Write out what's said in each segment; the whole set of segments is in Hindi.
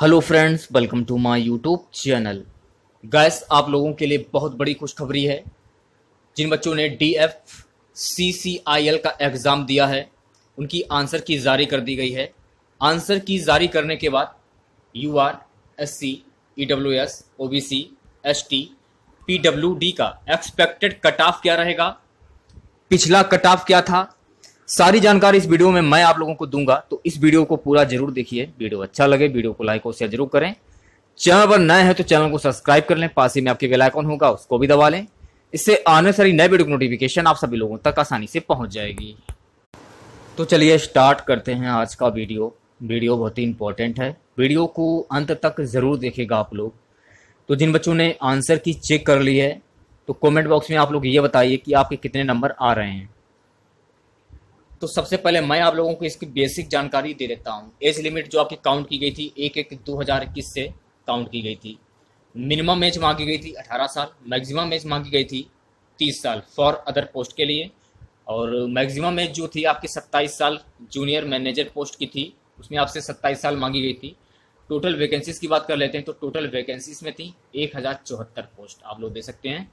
Hello friends welcome to my YouTube channel guys आप लोगों के लिए बहुत बड़ी खुशखबरी है। जिन बच्चों ने D F C C I L का एग्ज़ाम दिया है, उनकी आंसर की जारी कर दी गई है। आंसर की जारी करने के बाद U R S C E W S O B C S T P W D का एक्सपेक्टेड कट ऑफ़ क्या रहेगा? पिछला कट ऑफ़ क्या था? सारी जानकारी इस वीडियो में मैं आप लोगों को दूँगा तो इस वीडियो को पूरा ज़रूर देखिए। वीडियो अच्छा लगे, वीडियो को लाइक और शेयर ज़रूर करें। चैनल पर नए हैं तो चैनल को सब्सक्राइब कर लें, पास ही में आपके बेल आइकन होगा, उसको भी दबा लें। इससे आने सारी नए वीडियो की नोटिफिकेशन आप सभी लोगों तक आसानी से पहुँच जाएगी। तो चलिए स्टार्ट करते हैं आज का वीडियो। वीडियो बहुत ही इंपॉर्टेंट है। वीडियो को अंत तक ज़रूर देखेगा आप लोग। तो जिन बच्चों ने आंसर की चेक कर ली है तो कमेंट बॉक्स में आप लोग ये बताइए कि आपके कितने नंबर आ रहे हैं। तो सबसे पहले मैं आप लोगों को इसकी बेसिक जानकारी दे देता हूँ। एज लिमिट जो आपकी काउंट की गई थी, एक एक दो हज़ार इक्कीस से काउंट की गई थी। मिनिमम एज मांगी गई थी अठारह साल मैक्सिमम एज मांगी गई थी तीस साल फॉर अदर पोस्ट के लिए। और मैक्सिमम एज जो थी आपकी सत्ताईस साल जूनियर मैनेजर पोस्ट की थी, उसमें आपसे सत्ताईस साल मांगी गई थी। टोटल वैकेंसीज की बात कर लेते हैं तो टोटल वैकेंसीज में थी एक हज़ार चौहत्तर पोस्ट आप लोग दे सकते हैं।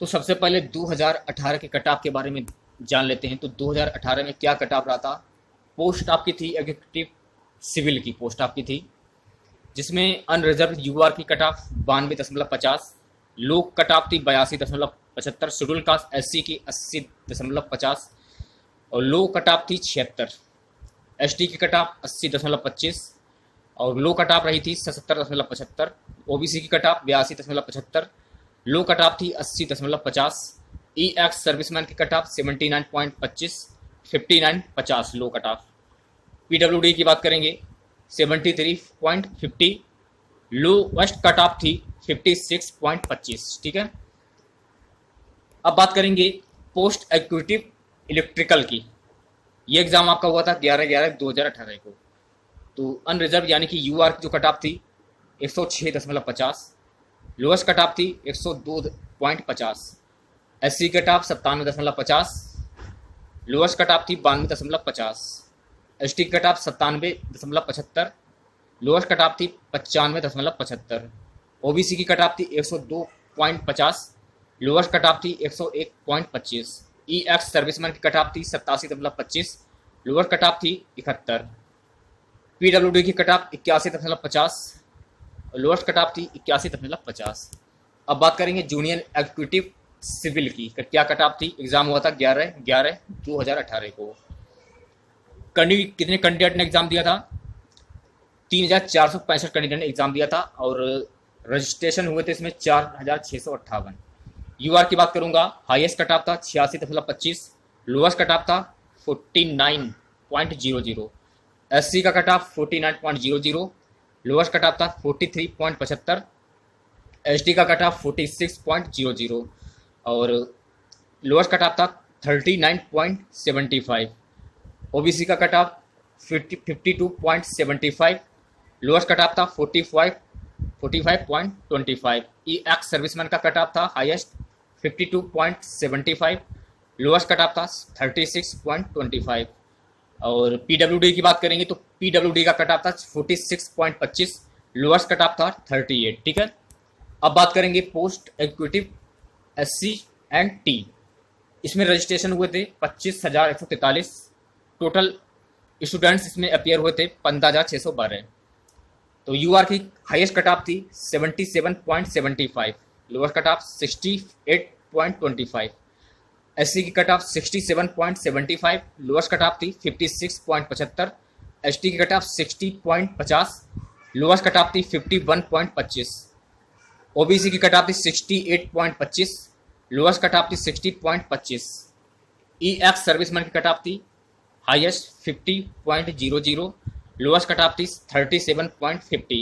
तो सबसे पहले 2018 के कटाव के बारे में जान लेते हैं। तो 2018 में क्या कटाव रहा था? पोस्ट आपकी थी, एग्जीक्यूटिव सिविल की पोस्ट आपकी थी, जिसमें अनरिजर्व यूआर की कटाव बानवे दशमलव पचास, लोक कटाव थी बयासी दशमलव पचहत्तर, शेड्यूल कास्ट एस की अस्सी दशमलव पचास, और लो कटाव थी छिहत्तर। एस की कटाव अस्सी दशमलव पच्चीस, और लो कटाव रही थी सतहत्तर दशमलव पचहत्तर, ओबीसी की कटाव बयासी दशमलव पचहत्तर लो कट ऑफ़ थी अस्सी दशमलव पचास ई एक्स सर्विसमैन की cut off seventy nine point पच्चीस, फिफ्टी नाइन पचास low cut off P W D की बात करेंगे seventy three point fifty, lowest cut off थी फिफ्टी सिक्स पॉइंट पच्चीस, ठीक है? अब बात करेंगे पोस्ट एक्विटिव इलेक्ट्रिकल की। ये एग्ज़ाम आपका हुआ था ग्यारह ग्यारह दो हज़ार अठारह को। तो अनरिजर्व यानी कि यू आर की जो कट ऑफ़ थी, एक सौ छः दशमलव पचास लोएस्ट कट ऑफ़ थी एक सौ दो पॉइंट पचास। एस सी कट ऑफ़ सत्तानवे दशमलव पचास। लोएस्ट कट ऑफ़ थी बानवे दशमलव पचास। एस टी कट ऑफ़ सत्तानवे दशमलव पचहत्तर। लोएस्ट कट ऑफ़ थी पचानवे दशमलव पचहत्तर। ओ बी सी की कट ऑफ़ थी एक सौ दो पॉइंट पचास। लोएस्ट कट ऑफ़ थी एक सौ एक पॉइंट पच्चीस। ई एक्स सर्विसमैन की कट ऑफ़ थी सत्तासी दशमलव पच्चीस। लोअर कट ऑफ़ थी इकहत्तर। पी डब्ल्यू डी की कट ऑफ़ इक्यासी दशमलव पचास। लोअस्ट कट ऑफ़ थी, इक्यासी दशमलव पचास। अब बात करेंगे जूनियर एग्जीक्यूटिव सिविल की क्या कट ऑफ़ थी? एग्ज़ाम हुआ था ग्यारह ग्यारह दो हज़ार अठारह को। कंडी, कितने कैंडिडेट ने एग्ज़ाम दिया था? तीन हज़ार चार सौ पैंसठ कैंडिडेट ने एग्ज़ाम दिया था और रजिस्ट्रेशन हुए थे इसमें चार हज़ार छः सौ अट्ठावन। यू आर की बात करूँगा, हाईएस्ट कट ऑफ़ था छियासी दशमलव पच्चीस लोएस्ट कट ऑफ़ था forty nine point zero zero. S C का cut off forty nine point zero zero lowest cut off था फोर्टी थ्री पॉइंट पचहत्तर एच डी का cut off forty six point zero zero और लोअर्स कट ऑफ़ था thirty nine point seventy five O B C का cut off fifty fifty two point seventy five lowest cut off था forty five forty five point twenty five E X serviceman का कट ऑफ़ था highest fifty two point seventy five lowest cut off था thirty six point twenty five और पीडब्ल्यूडी की बात करेंगे तो पीडब्ल्यूडी का कट ऑफ़ था फोर्टी सिक्स पॉइंट पच्चीस लोअर्स कट ऑफ़ था थर्टी एट ठीक है? अब बात करेंगे post executive S C and T इसमें रजिस्ट्रेशन हुए थे पच्चीस हज़ार एक सौ तैतालीस टोटल स्टूडेंट्स इसमें अपियर हुए थे पंद्रह हज़ार छः सौ बारह। तो यू आर की हाइएस्ट कट ऑफ़ थी seventy seven point seventy five lower cut off sixty eight point twenty five S की cut off sixty seven point seventy five lowest cut off थी फिफ्टी सिक्स पॉइंट पचहत्तर एस की कट ऑफ़ सिक्सटी पॉइंट पचास लोअर्स कट ऑफ़ थी फिफ्टी वन पॉइंट पच्चीस. ओ सी की कट ऑफ़ थी सिक्सटी एट पॉइंट पच्चीस लोअर्स कट ऑफ़ थी सिक्सटी पॉइंट पच्चीस. ई एक्स सर्विसमैन की कट ऑफ़ थी zero zero lowest cut off थी thirty seven point fifty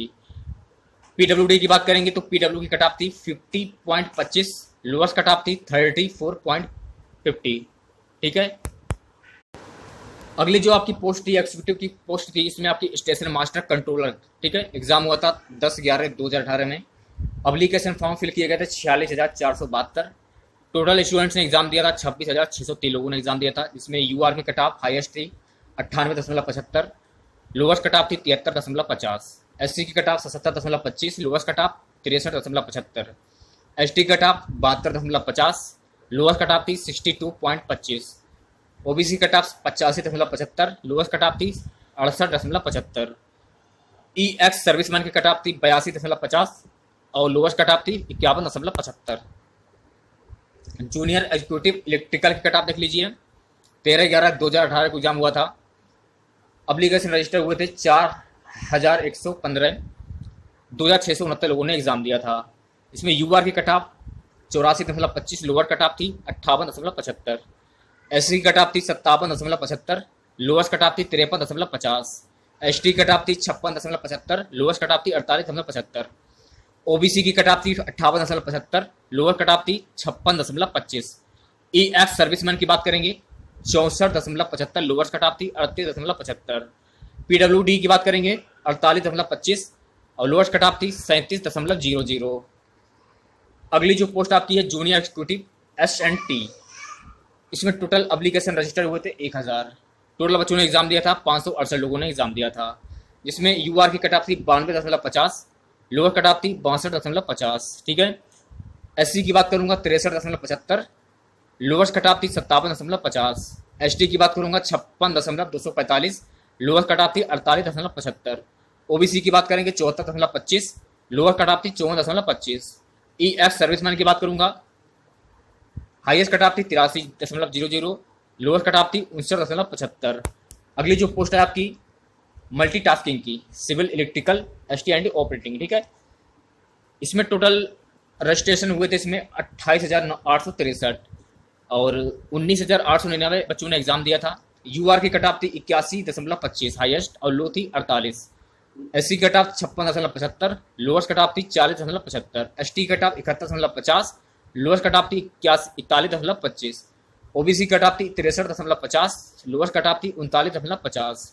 PW D की बात करेंगे तो पीडब्ल्यू की कट ऑफ़ थी फिफ्टी पॉइंट पच्चीस लोअर्स कट ऑफ़ थी थर्टी फोर पॉइंट फिफ्टी ठीक है? अगली जो आपकी पोस्ट थी एक्सिक्यूटिव की पोस्ट थी, इसमें आपकी स्टेशन मास्टर कंट्रोलर ठीक है? एग्ज़ाम हुआ था दस ग्यारह दो हज़ार अठारह में। अप्लीकेशन फॉर्म फिल किए गए थे छियालीस हज़ार चार सौ बहत्तर। टोटल स्टूडेंट्स ने एग्ज़ाम दिया था छब्बीस हज़ार छः सौ तीन लोगों ने एग्ज़ाम दिया था। जिसमें यू आर की कट ऑफ़ हाइएस्ट थी अट्ठानवे दशमलव पचहत्तर लोअर्स कट ऑफ़ थी तिहत्तर दशमलव पचास। एस सी की कट ऑफ़ सतहत्तर दशमलव पच्चीस लोअर्स कट ऑफ़ तिरसठ दशमलव पचहत्तर। एस टी कट ऑफ़ बहत्तर दशमलव पचास लोअर्स कट ऑफ़ थी सिक्सटी टू पॉइंट पच्चीस ओबीसी कट ऑफ़ पचासी दशमलव पचहत्तर लोअर्स कट ऑफ़ थी अड़सठ दशमलव पचहत्तर। ई एक्स सर्विसमैन की कट ऑफ़ थी बयासी दशमलव पचास और लोअर्स कट ऑफ़ थी इक्यावन दशमलव पचहत्तर। जूनियर एग्जीक्यूटिव इलेक्ट्रिकल की कट ऑफ़ देख लीजिए। तेरह ग्यारह दो हज़ार अठारह को एग्ज़ाम हुआ था। अप्लीकेशन रजिस्टर हुए थे चार हज़ार एक सौ पंद्रह। दो हज़ार छः सौ उनहत्तर लोगों ने एग्ज़ाम दिया था। इसमें यू आर की कट ऑफ़ चौरासी दशमलव पच्चीस लोअर कट ऑफ़ थी, अट्ठावन दशमलव पचहत्तर। एस की कट ऑफ़ थी, सत्तावन दशमलव पचहत्तर लोअर्स कट ऑफ़ थी, तिरपन दशमलव पचास। एस टी कट ऑफ़ थी, छप्पन दशमलव पचहत्तर लोअर्स कट ऑफ़ थी, अड़तालीस दशमलव पचहत्तर। ओबीसी की कट ऑफ़ थी, अट्ठावन दशमलव पचहत्तर लोअर कट ऑफ़ थी, छप्पन दशमलव पच्चीस। ई एक्स सर्विसमैन की बात करेंगे, चौंसठ दशमलव पचहत्तर लोअर्स कट ऑफ़ थी, अड़तीस दशमलव पचहत्तर। पीडब्ल्यू डी की बात करेंगे, अड़तालीस दशमलव पच्चीस, और लोअर्स कट ऑफ़ थी, सैंतीस दशमलव ज़ीरो ज़ीरो। अगली जो पोस्ट आपकी है junior executive S and T इसमें टोटल अप्लीकेशन रजिस्टर हुए थे एक हज़ार। टोटल बच्चों ने एग्ज़ाम दिया था, पाँच सौ अड़सठ लोगों ने एग्ज़ाम दिया था। जिसमें यू आर की कट ऑफ़ थी बानवे दशमलव पचास लोअर कट ऑफ़ थी बासठ दशमलव पचास, ठीक है? एस सी की बात करूँगा, तिरसठ दशमलव पचहत्तर लोअर्स कट ऑफ़ थी सत्तावन दशमलव पचास एस टी की बात करूँगा, छप्पन दशमलव दो सौ पैंतालीस लोअर कट ऑफ़ थी अड़तालीस दशमलव पचहत्तर। ओबीसी की बात करेंगे, चौहत्तर दशमलव पच्चीस लोअर कट ऑफ़ थी चौवन दशमलव पच्चीस। ई एफ़ सर्विसमैन की बात करूँगा। हाईएस्ट कट ऑफ़ थी तिरासी दशमलव zero zero lower cut off थी उनसठ दशमलव पचहत्तर। अगली जो पोस्ट है आपकी मल्टीटास्किंग की civil electrical S T and operating ठीक है? इसमें टोटल रजिस्ट्रेशन हुए थे इसमें अट्ठाईस हज़ार आठ सौ तिरसठ और उन्नीस हज़ार आठ सौ निन्यानवे बच्चों ने एग्ज़ाम दिया था। यू आर की कट ऑफ़ थी इक्यासी दशमलव पच्चीस हाइएस्ट और लो थी अड़तालीस। एस सी कट ऑफ़ छप्पन दशमलव पचहत्तर लोअर्स कट ऑफ़ थी चालीस दशमलव पचहत्तर एस टी कट ऑफ़ इकहत्तर दशमलव पचास लोअर्स कट ऑफ़ थी इक्यासी इकतालीस दशमलव पच्चीस ओबीसी कट ऑफ़ थी तिरसठ दशमलव पचास लोअर्स कट ऑफ़ थी उनतालीस दशमलव पचास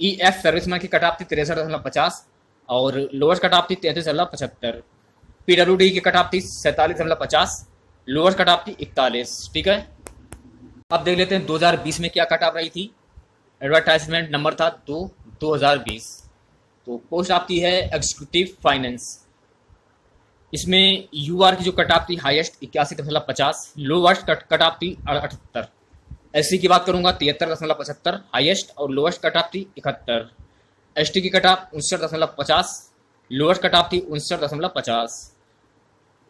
ई एफ़ सर्विसमैन की कट ऑफ़ थी तिरसठ दशमलव पचास और लोअर्स कट ऑफ़ थी तैंतीस दशमलव पचहत्तर पीडब्ल्यू डी की कट ऑफ़ थी सैंतालीस दशमलव पचास लोअर्स कट ऑफ़ थी इकतालीस ठीक है अब देख लेते हैं 2020 में क्या कट ऑफ़ रही थी एडवर्टाइजमेंट नंबर था दो दो हज़ार बीस तो पोस्ट आपकी है एग्जीक्यूटिव फाइनेंस इसमें यू आर की जो कट ऑफ़ थी इक्यासी दशमलव पचास लोवेस्ट कट कट थी अठहत्तर। एस की बात करूँगा, तिहत्तर दशमलव पचहत्तर हाइएस्ट और लोवेस्ट कट थी इकहत्तर। एस की कट ऑफ़ उनसठ दशमलव पचास लोवेस्ट कट थी उनसठ दशमलव पचास।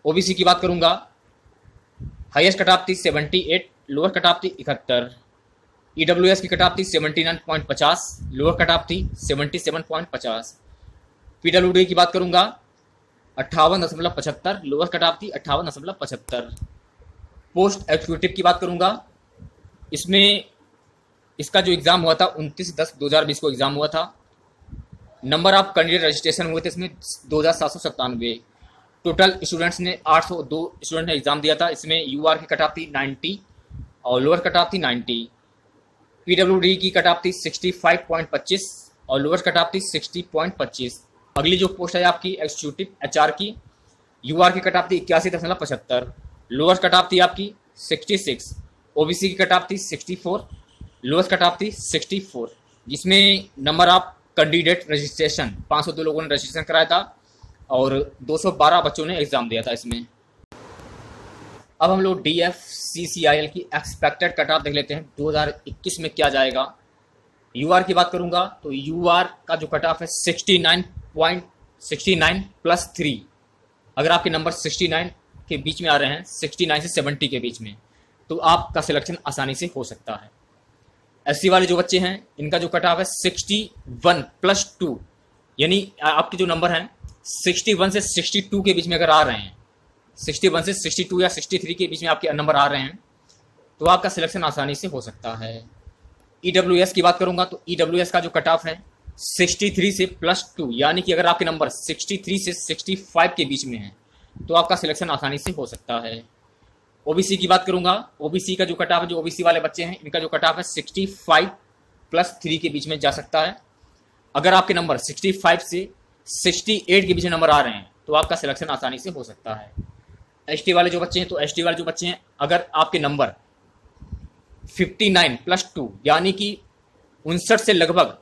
ओबीसी की बात करूँगा हाईएस्ट कट थी सेवेंटी एट लोअर कट थी इकहत्तर। ई डब्ल्यू एस की कट ऑफ़ थी सेवेंटी नाइन पॉइंट पचास लोअर कट ऑफ़ थी सेवेंटी सेवन पॉइंट पचास। पी डब्ल्यू डी की बात करूँगा, अट्ठावन दशमलव पचहत्तर लोअर कट ऑफ़ थी अट्ठावन दशमलव पचहत्तर। पोस्ट एक्सिक्यूटिव की बात करूँगा, इसमें इसका जो एग्ज़ाम हुआ था, उनतीस दस दो हज़ार बीस को एग्ज़ाम हुआ था। नंबर ऑफ़ कैंडिडेट रजिस्ट्रेशन हुए थे इसमें दो हज़ार सात सौ सत्तानवे। टोटल स्टूडेंट्स ने आठ सौ दो स्टूडेंट ने एग्ज़ाम दिया था, इसमें यू आर की कट ऑफ़ थी नाइन्टी और लोअर कट ऑफ़ थी नाइन्टी पी डब्ल्यू डी की कट ऑफ़ थी सिक्सटी फाइव पॉइंट पच्चीस और लोअर कट ऑफ़ थी सिक्सटी पॉइंट पच्चीस। अगली जो पोस्ट है आपकी एक्सिक्यूटिव एच आर की यू आर की कट ऑफ़ थी इक्यासी दशमलव पचहत्तर। लोअर कट ऑफ़ थी आपकी सिक्सटी सिक्स ओबीसी की कट ऑफ़ थी 64 लोएस्ट कट ऑफ़ थी 64 जिसमें नंबर ऑफ़ कैंडिडेट रजिस्ट्रेशन 502 लोगों ने रजिस्ट्रेशन कराया था और 212 बच्चों ने एग्ज़ाम दिया था इसमें। अब हम लोग D F C C I L की एक्सपेक्टेड कट ऑफ़ देख लेते हैं। 2021 में क्या जाएगा? यू आर की बात करूँगा तो यू आर का जो कट ऑफ़ है sixty nine point sixty nine plus three अगर आपके नंबर सिक्सटी नाइन के बीच में आ रहे हैं सिक्सटी नाइन से सेवेंटी के बीच में तो आपका सिलेक्शन आसानी से हो सकता है। एस वाले जो बच्चे हैं, इनका जो कट ऑफ़ है सिक्सटी वन प्लस टू यानी आपके जो नंबर हैं सिक्सटी वन से सिक्सटी टू के बीच में अगर आ रहे हैं सिक्सटी वन से सिक्सटी टू या सिक्सटी थ्री के बीच में आपके नंबर आ रहे हैं तो आपका सिलेक्शन आसानी से हो सकता है। ई डब्ल्यू एस की बात करूँगा तो ई डब्ल्यू एस का जो कट ऑफ़ है, सिक्सटी थ्री से प्लस टू यानी कि अगर आपके नंबर सिक्सटी थ्री से सिक्सटी फाइव के बीच में है तो आपका सिलेक्शन आसानी से हो सकता है। ओबीसी की बात करूँगा ओबीसी का जो कट ऑफ़ है, जो ओबीसी वाले बच्चे हैं, इनका जो कट ऑफ़ है सिक्सटी फाइव प्लस थ्री के बीच में जा सकता है। अगर आपके नंबर सिक्सटी फाइव से सिक्सटी एट के बीच में नंबर आ रहे हैं तो आपका सिलेक्शन आसानी से हो सकता है। एस वाले जो बच्चे हैं तो एस वाले जो बच्चे हैं, अगर आपके number fifty nine plus two यानी कि उनसठ से लगभग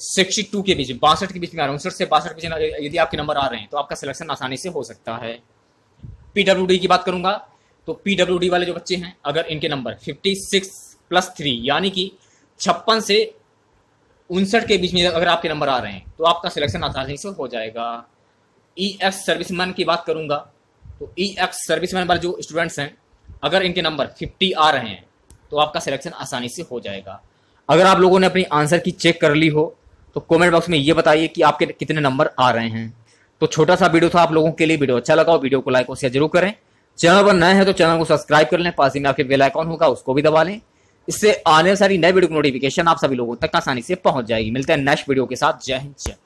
सिक्सटी टू के बीच, बासठ के बीच में आ रहे हैं, उनसठ से बासठ के बीच यदि आपके नंबर आ रहे हैं तो आपका सिलेक्शन आसानी से हो सकता है। पीडब्ल्यू की बात करूँगा तो पीडब्ल्यू वाले जो बच्चे हैं, अगर इनके number fifty six plus three यानी कि छप्पन से उनसठ के बीच में अगर आपके नंबर आ रहे हैं तो आपका सिलेक्शन आसानी से हो जाएगा। ई एक्स सर्विसमैन की बात करूँगा तो ई एक्स सर्विसमैन वाले जो स्टूडेंट्स हैं, अगर इनके नंबर फिफ्टी आ रहे हैं तो आपका सिलेक्शन आसानी से हो जाएगा। अगर आप लोगों ने अपनी आंसर की चेक कर ली हो तो कमेंट बॉक्स में ये बताइए कि आपके कितने नंबर आ रहे हैं। तो छोटा सा वीडियो था आप लोगों के लिए वीडियो अच्छा लगा हो वीडियो को लाइक और शेयर ज़रूर करें। चैनल पर नए हैं तो चैनल को सब्सक्राइब कर लें, पास ही में आपके बेल आइकॉन होगा, उसको भी दबा लें। इससे आने सारी नए वीडियो की नोटिफिकेशन आप सभी लोगों तक आसानी से पहुँच जाएगी। मिलते हैं नेक्स्ट वीडियो के साथ। जय हिंद, जय